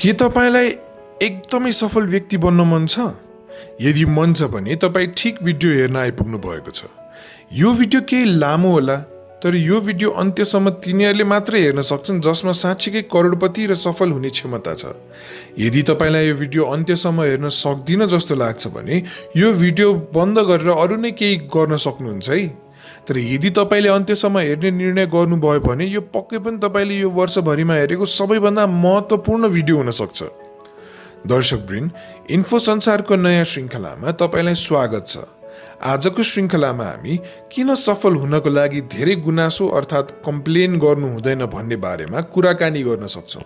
के तपाईँलाई एकदमै सफल व्यक्ति बन्न मन छ? यदि मन छ भने तपाईँ ठिक भिडियो हेर्न आइपुग्नु भएको छ। यो भिडियो केही लामो होला तर यो भिडियो अन्त्यसम्म तिनीहरूले मात्रै हेर्न सक्छन् जसमा साँच्चीकै करोडपति र सफल हुने क्षमता छ। यदि तपाईँलाई यो भिडियो अन्त्यसम्म हेर्न सक्दिनँ जस्तो लाग्छ भने यो भिडियो बन्द गरेर अरू नै केही गर्न सक्नुहुन्छ है। तर यदि तपाईँले अन्त्यसम्म हेर्ने निर्णय गर्नुभयो भने यो पक्कै पनि तपाईँले यो वर्षभरिमा हेरेको सबैभन्दा महत्त्वपूर्ण भिडियो हुनसक्छ दर्शक ब्रिन इन्फो संसारको नयाँ श्रृङ्खलामा तपाईँलाई स्वागत छ। आजको श्रृङ्खलामा हामी किन सफल हुनको लागि धेरै गुनासो अर्थात् कम्प्लेन गर्नु हुँदैन भन्ने बारेमा कुराकानी गर्न सक्छौँ।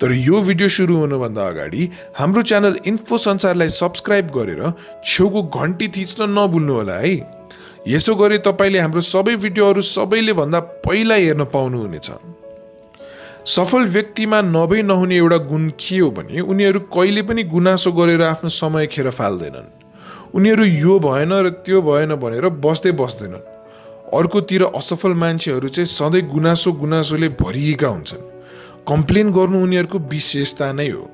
तर यो भिडियो सुरु हुनुभन्दा अगाडि हाम्रो च्यानल इन्फो संसारलाई सब्सक्राइब गरेर छेउको घन्टी थिच्न नभुल्नुहोला है। यसो गरे तपाईँले हाम्रो सबै भिडियोहरू सबैले भन्दा पहिला हेर्न पाउनुहुनेछ। सफल व्यक्तिमा नभई नहुने एउटा गुण के हो भने उनीहरू कहिले पनि गुनासो गरेर आफ्नो समय खेर फाल्दैनन्। उनीहरू यो भएन र त्यो भएन भनेर बस्दै बस्दैनन्। अर्कोतिर असफल मान्छेहरू चाहिँ सधैँ गुनासो गुनासोले भरिएका हुन्छन्। कम्प्लेन गर्नु उनीहरूको विशेषता नै हो।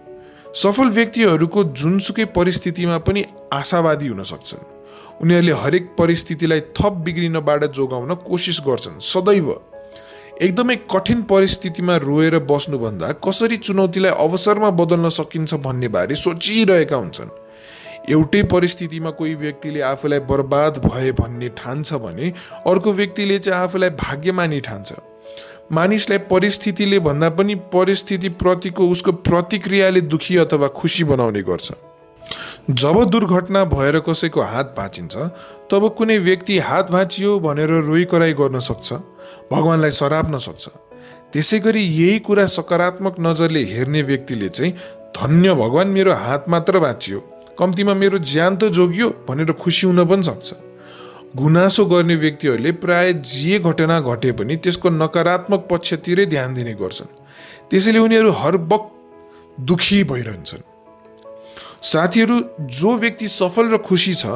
सफल व्यक्तिहरूको जुनसुकै परिस्थितिमा पनि आशावादी हुन सक्छन्। उनीहरूले हरेक परिस्थितिलाई थप बिग्रिनबाट जोगाउन कोसिस गर्छन्। सदैव एकदमै कठिन परिस्थितिमा रोएर बस्नुभन्दा कसरी चुनौतीलाई अवसरमा बदल्न सकिन्छ भन्ने बारे सोचिरहेका हुन्छन्। एउटै परिस्थितिमा कोही व्यक्तिले आफूलाई बर्बाद भए भन्ने ठान्छ भने अर्को व्यक्तिले चाहिँ आफूलाई भाग्यमानी ठान्छ। मानिसलाई परिस्थितिले भन्दा पनि परिस्थितिप्रतिको उसको प्रतिक्रियाले दुखी अथवा खुसी बनाउने गर्छ। जब दुर्घटना भएर कसैको हात भाँचिन्छ तब कुनै व्यक्ति हात भाँचियो भनेर रोइ कराई गर्न सक्छ भगवान्लाई सराप्न सक्छ। त्यसै गरी यही कुरा सकारात्मक नजरले हेर्ने व्यक्तिले चाहिँ धन्य भगवान् मेरो हात मात्र भाँचियो। कम्तीमा मेरो ज्यान त जोगियो भनेर खुसी हुन पनि सक्छ। गुनासो गर्ने व्यक्तिहरूले प्राय जे घटना घटे पनि त्यसको नकारात्मक पक्षतिरै ध्यान दिने गर्छन्। त्यसैले उनीहरू हर बक दुखी भइरहन्छन्। साथीहरू जो व्यक्ति सफल र खुसी छ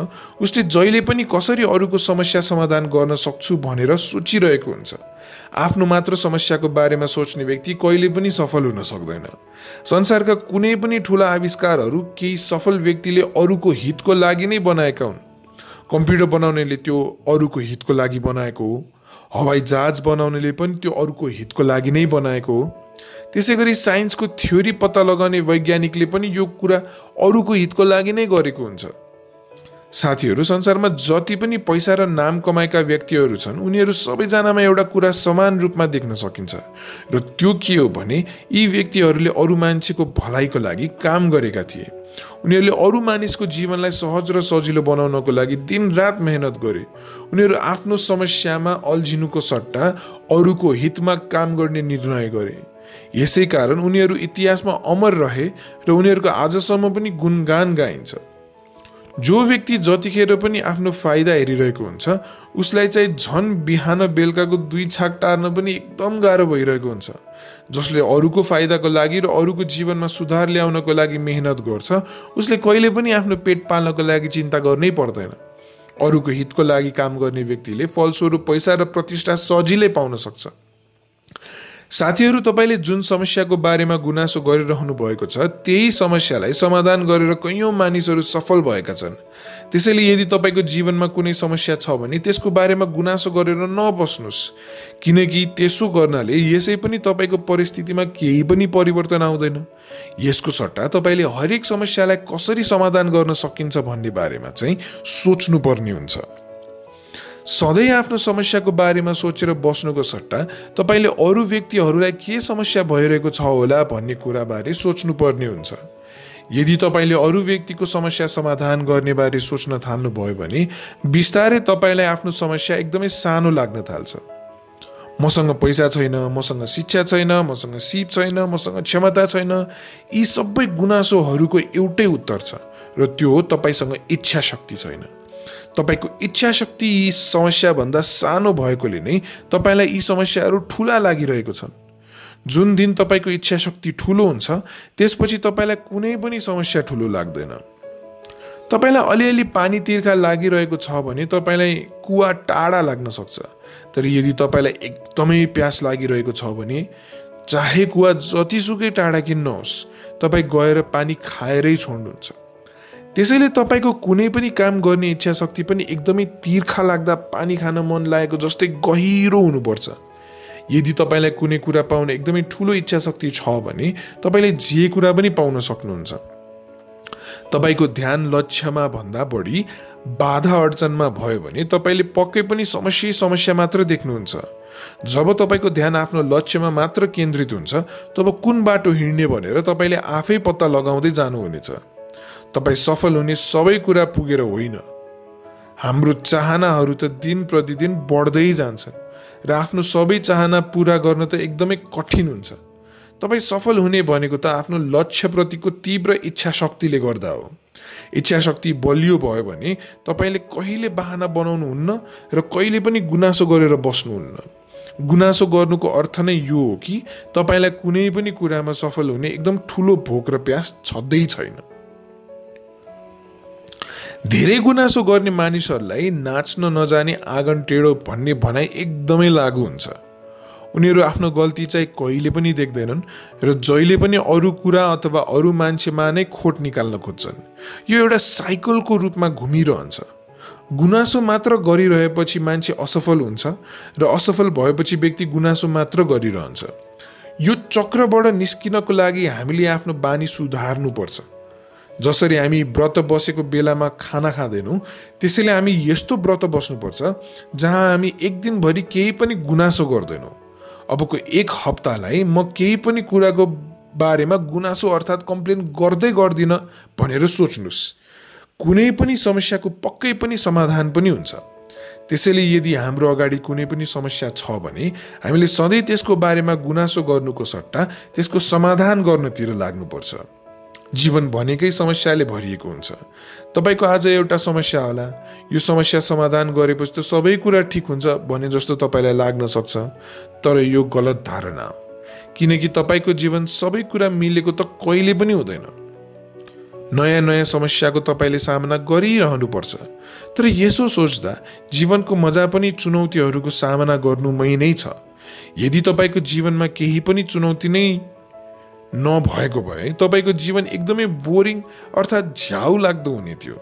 उसले जहिले पनि कसरी अरूको समस्या समाधान गर्न सक्छु भनेर सोचिरहेको हुन्छ। आफ्नो मात्र समस्याको बारेमा सोच्ने व्यक्ति कहिले पनि सफल हुन सक्दैन। संसारका कुनै पनि ठुला आविष्कारहरू केही सफल व्यक्तिले अरूको हितको लागि नै बनाएका हुन्। कम्प्युटर बनाउनेले त्यो अरूको हितको लागि बनाएको हो। हवाई जहाज बनाउनेले पनि त्यो अरूको हितको लागि नै बनाएको हो। त्यसै गरी साइन्सको थ्योरी पत्ता लगाउने वैज्ञानिकले पनि यो कुरा अरूको हितको लागि नै गरेको हुन्छ। साथीहरू संसारमा जति पनि पैसा र नाम कमाएका व्यक्तिहरू छन् उनीहरू सबैजनामा एउटा कुरा समान रूपमा देख्न सकिन्छ। र त्यो के हो भने यी व्यक्तिहरूले अरू मान्छेको भलाइको लागि काम गरेका थिए। उनीहरूले अरू मानिसको जीवनलाई सहज र सजिलो बनाउनको लागि दिनरात मेहनत गरे। उनीहरू आफ्नो समस्यामा अल्झिनुको सट्टा अरूको हितमा काम गर्ने निर्णय गरे। यसै कारण उनीहरू इतिहासमा अमर रहे र उनीहरूको आजसम्म पनि गुणगान गाइन्छ। जो व्यक्ति जतिखेर पनि आफ्नो फाइदा हेरिरहेको हुन्छ उसलाई चाहिँ झन बिहान बेलुकाको दुई छाक टार्न पनि एकदम गाह्रो भइरहेको हुन्छ जसले अरूको फाइदाको लागि र अरूको जीवनमा सुधार ल्याउनको लागि मेहनत गर्छ उसले कहिले पनि आफ्नो पेट पाल्नको लागि चिन्ता गर्नै पर्दैन। अरूको हितको लागि काम गर्ने व्यक्तिले फलस्वरूप पैसा र प्रतिष्ठा सजिलै पाउन सक्छ। साथीहरू तपाईँले जुन समस्याको बारेमा गुनासो गरिरहनु भएको छ त्यही समस्यालाई समाधान गरेर कैयौँ मानिसहरू सफल भएका छन्। त्यसैले यदि तपाईँको जीवनमा कुनै समस्या छ भने त्यसको बारेमा गुनासो गरेर नबस्नुहोस्। किनकि त्यसो गर्नाले यसै पनि तपाईँको परिस्थितिमा केही पनि परिवर्तन आउँदैन। यसको सट्टा तपाईँले हरेक समस्यालाई कसरी समाधान गर्न सकिन्छ भन्ने बारेमा चाहिँ सोच्नुपर्ने हुन्छ। सधैँ आफ्नो समस्याको बारेमा सोचेर बस्नुको सट्टा तपाईँले अरू व्यक्तिहरूलाई के समस्या भइरहेको छ होला भन्ने कुराबारे सोच्नुपर्ने हुन्छ। यदि तपाईँले अरू व्यक्तिको समस्या समाधान गर्ने बारे सोच्न थाल्नुभयो भने बिस्तारै तपाईँलाई आफ्नो समस्या एकदमै सानो लाग्न थाल्छ। मसँग पैसा छैन मसँग शिक्षा छैन मसँग सिप छैन मसँग क्षमता छैन यी सबै गुनासोहरूको एउटै उत्तर छ र त्यो तपाईँसँग इच्छा शक्ति छैन। तपाईँको इच्छा शक्ति यी समस्याभन्दा सानो भएकोले नै तपाईँलाई यी समस्याहरू ठुला लागिरहेको छन्। जुन दिन तपाईँको इच्छा शक्ति ठुलो हुन्छ त्यसपछि तपाईँलाई कुनै पनि समस्या ठुलो लाग्दैन। तपाईँलाई अलिअलि पानी तिर्खा लागिरहेको छ भने तपाईँलाई कुवा टाढा लाग्न सक्छ। तर यदि तपाईँलाई एकदमै प्यास लागिरहेको छ भने चाहे कुवा जतिसुकै टाढा किन्नुहोस् तपाईँ गएर पानी खाएरै छोड्नुहुन्छ। त्यसैले तपाईँको कुनै पनि काम गर्ने इच्छा शक्ति पनि एकदमै तिर्खा लाग्दा पानी खान मन लागेको जस्तै गहिरो हुनुपर्छ। यदि तपाईँलाई कुनै कुरा पाउने एकदमै ठुलो इच्छा शक्ति छ भने तपाईँले जे कुरा पनि पाउन सक्नुहुन्छ। तपाईँको ध्यान लक्ष्यमा भन्दा बढी बाधा अडचनमा भयो भने तपाईँले पक्कै पनि समस्या समस्या मात्र देख्नुहुन्छ। जब तपाईँको ध्यान आफ्नो लक्ष्यमा मात्र केन्द्रित हुन्छ तब कुन बाटो हिँड्ने भनेर तपाईँले आफै पत्ता लगाउँदै जानुहुनेछ। तपाईँ सफल हुने सबै कुरा पुगेर होइन। हाम्रो चाहनाहरू त दिन प्रतिदिन बढ्दै जान्छन् र आफ्नो सबै चाहना पुरा गर्न त एकदमै कठिन हुन्छ। तपाईँ सफल हुने भनेको त आफ्नो लक्ष्यप्रतिको तीव्र इच्छा शक्तिले गर्दा हो। इच्छा शक्ति बलियो भयो भने तपाईँले कहिले बाहना बनाउनुहुन्न र कहिले पनि गुनासो गरेर बस्नुहुन्न। गुनासो गर्नुको अर्थ नै यो हो कि तपाईँलाई कुनै पनि कुरामा सफल हुने एकदम ठुलो भोक र प्यास छँदै छैन। धेरै गुनासो गर्ने मानिसहरूलाई नाच्न नजाने आँगन टेढो भन्ने भनाइ एकदमै लागु हुन्छ। उनीहरू आफ्नो गल्ती चाहिँ कहिले पनि देख्दैनन् र जहिले पनि अरू कुरा अथवा अरू मान्छेमा नै खोट निकाल्न खोज्छन्। यो एउटा साइकलको रूपमा घुमिरहन्छ। गुनासो मात्र गरिरहेपछि मान्छे असफल हुन्छ र असफल भएपछि व्यक्ति गुनासो मात्र गरिरहन्छ। यो चक्रबाट निस्किनको लागि हामीले आफ्नो बानी सुधार्नुपर्छ। जसरी हामी व्रत बसेको बेलामा खाना खाँदैनौँ त्यसैले हामी यस्तो व्रत बस्नुपर्छ जहाँ हामी एक दिनभरि केही पनि गुनासो गर्दैनौँ। अबको एक हप्तालाई म केही पनि कुराको बारेमा गुनासो अर्थात् कम्प्लेन गर्दै गर्दिनँ भनेर सोच्नुहोस् कुनै पनि समस्याको पक्कै पनि समाधान पनि हुन्छ। त्यसैले यदि हाम्रो अगाडि कुनै पनि समस्या छ भने हामीले सधैँ त्यसको बारेमा गुनासो गर्नुको सट्टा त्यसको समाधान गर्नतिर लाग्नुपर्छ। जीवन भनेकै समस्याले भरिएको हुन्छ। तपाईँको आज एउटा समस्या होला। यो समस्या समाधान गरेपछि त सबै कुरा ठिक हुन्छ भने जस्तो तपाईँलाई लाग्न सक्छ तर यो गलत धारणा हो। किनकि तपाईँको जीवन सबै कुरा मिलेको त कहिले पनि हुँदैन। नयाँ नयाँ समस्याको तपाईँले सामना गरिरहनुपर्छ। तर यसो सोच्दा जीवनको मजा पनि चुनौतीहरूको सामना गर्नुमै नै छ। यदि तपाईँको जीवनमा केही पनि चुनौती नै नभएको भए तपाईँको जीवन एकदमै बोरिङ अर्थात् झ्याउ लाग्दो हुने थियो।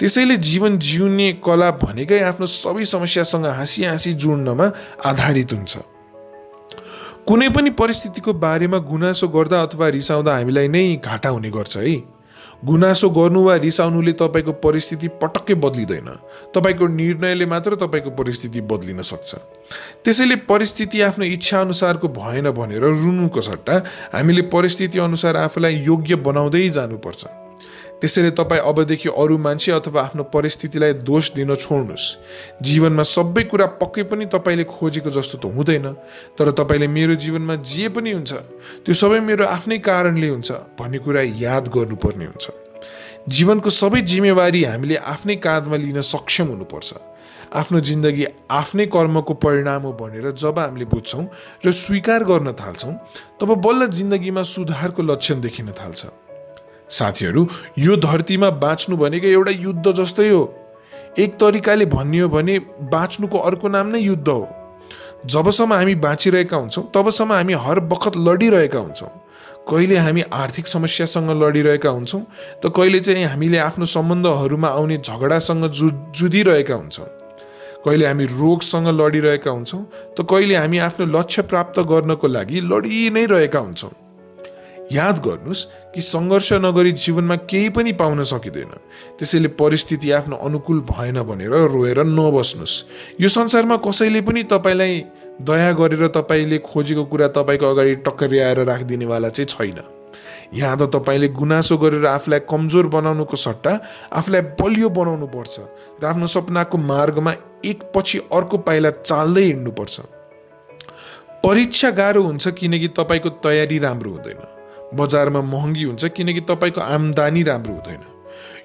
त्यसैले जीवन जिउने कला भनेकै आफ्नो सबै समस्यासँग हाँसी हाँसी जोड्नमा आधारित हुन्छ। कुनै पनि परिस्थितिको बारेमा गुनासो गर्दा अथवा रिसाउँदा हामीलाई नै घाटा हुने गर्छ है। गुनासो गर्नु वा रिसाउनुले तपाईँको परिस्थिति पटक्कै बदलिँदैन। तपाईँको निर्णयले मात्र तपाईँको परिस्थिति बदलिन सक्छ। त्यसैले परिस्थिति आफ्नो इच्छा अनुसारको भएन भनेर रुनुको सट्टा हामीले परिस्थिति अनुसार आफूलाई योग्य बनाउँदै जानुपर्छ। त्यसैले तपाईँ अबदेखि अरू मान्छे अथवा आफ्नो परिस्थितिलाई दोष दिन छोड्नुहोस्। जीवनमा सबै कुरा पक्कै पनि तपाईँले खोजेको जस्तो त हुँदैन तर तपाईँले मेरो जीवनमा जे पनि हुन्छ त्यो सबै मेरो आफ्नै कारणले हुन्छ भन्ने कुरा याद गर्नुपर्ने हुन्छ। जीवनको सबै जिम्मेवारी हामीले आफ्नै काँधमा लिन सक्षम हुनुपर्छ। आफ्नो जिन्दगी आफ्नै कर्मको परिणाम हो भनेर जब हामीले बुझ्छौँ र स्वीकार गर्न थाल्छौँ तब बल्ल जिन्दगीमा सुधारको लक्षण देखिन थाल्छ। साथीहरू यो धरतीमा बाँच्नु भनेको एउटा युद्ध जस्तै हो। एक तरिकाले भनियो भने बाँच्नुको अर्को नाम नै युद्ध हो। जबसम्म हामी बाँचिरहेका हुन्छौँ तबसम्म हामी हर बखत लडिरहेका हुन्छौँ। कहिले हामी आर्थिक समस्यासँग लडिरहेका हुन्छौँ त कहिले चाहिँ हामीले आफ्नो सम्बन्धहरूमा आउने झगडासँग जु जुधिरहेका हुन्छौँ। कहिले हामी रोगसँग लडिरहेका हुन्छौँ त कहिले हामी आफ्नो लक्ष्य प्राप्त गर्नको लागि लडि नै रहेका हुन्छौँ। याद गर्नुहोस् कि सङ्घर्ष नगरी जीवनमा केही पनि पाउन सकिँदैन। त्यसैले परिस्थिति आफ्नो अनुकूल भएन भनेर रोएर नबस्नुहोस्। यो संसारमा कसैले पनि तपाईँलाई दया गरेर तपाईँले खोजेको कुरा तपाईँको अगाडि टक्कर्याएर राखिदिनेवाला चाहिँ छैन। यहाँ त तपाईँले गुनासो गरेर आफूलाई कमजोर बनाउनुको सट्टा आफूलाई बलियो बनाउनु पर्छ र आफ्नो सपनाको मार्गमा एकपछि अर्को पाइला चाल्दै हिँड्नुपर्छ। परीक्षा गाह्रो हुन्छ किनकि तपाईँको तयारी राम्रो हुँदैन। बजारमा महँगी हुन्छ किनकि तपाईँको आम्दानी राम्रो हुँदैन।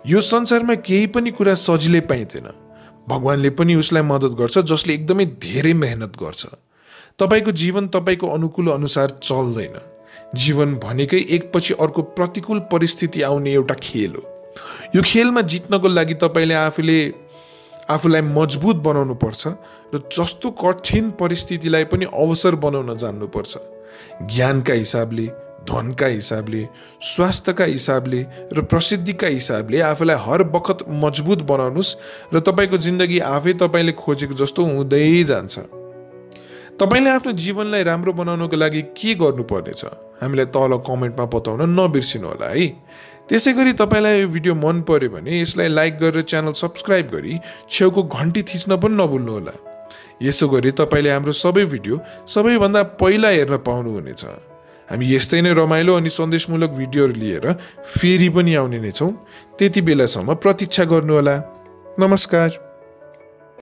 यो संसारमा केही पनि कुरा सजिलै पाइँदैन। भगवान्ले पनि उसलाई मद्दत गर्छ जसले एकदमै धेरै मेहनत गर्छ। तपाईँको जीवन तपाईँको अनुकूल अनुसार चल्दैन। जीवन भनेकै एकपछि अर्को प्रतिकूल परिस्थिति आउने एउटा खेल हो। यो खेलमा जित्नको लागि तपाईँले आफूले आफूलाई मजबुत बनाउनु पर्छ र जस्तो कठिन परिस्थितिलाई पनि अवसर बनाउन जान्नुपर्छ। ज्ञानका हिसाबले धनका हिसाबले स्वास्थ्यका हिसाबले र प्रसिद्धिका हिसाबले आफूलाई हर बखत मजबुत बनाउनुहोस् र तपाईँको जिन्दगी आफै तपाईँले खोजेको जस्तो हुँदै जान्छ। तपाईँले आफ्नो जीवनलाई राम्रो बनाउनको लागि के गर्नुपर्नेछ? हामीलाई तल कमेन्टमा बताउन नबिर्सिनु होला है। त्यसै गरी तपाईँलाई यो भिडियो मन पर्यो भने यसलाई लाइक गरेर च्यानल सब्सक्राइब गरी छेउको घन्टी थिच्न पनि नभुल्नुहोला। यसो गरी तपाईँले हाम्रो सबै भिडियो सबैभन्दा पहिला हेर्न पाउनुहुनेछ। हामी यस्तै नै रमाइलो अनि सन्देशमूलक भिडियोहरू लिएर फेरि पनि आउने नै छौँ। त्यति बेलासम्म प्रतीक्षा गर्नुहोला। नमस्कार।